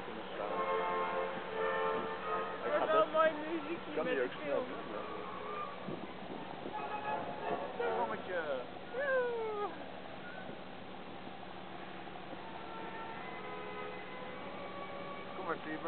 kijken dus samen. Ik ga wel mooi muziekje kan met die